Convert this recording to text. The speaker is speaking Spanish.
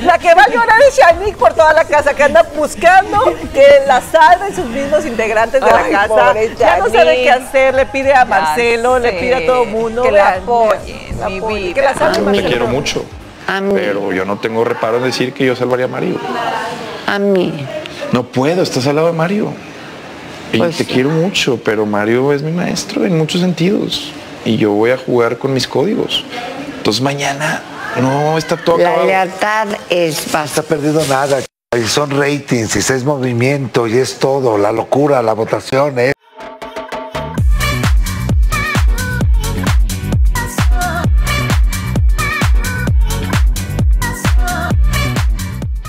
La que va a llorar es Shanique por toda la casa, que anda buscando que la salven sus mismos integrantes de Ay, la casa. Ya no sabe qué hacer, le pide a Marcelo, le pide a todo el mundo. que la apoyen, la mi apoyen, vida. Que la salve Te Marcelo. quiero mucho, A mí, pero yo no tengo reparo en decir que yo salvaría a Mario. a mí. No puedo, estás al lado de Mario. Y Pues te sí. quiero mucho, pero Mario es mi maestro en muchos sentidos. Y yo voy a jugar con mis códigos. Entonces mañana no está todo La lealtad es No está perdiendo nada. Y son ratings, y es movimiento, y es todo, la locura, la votación.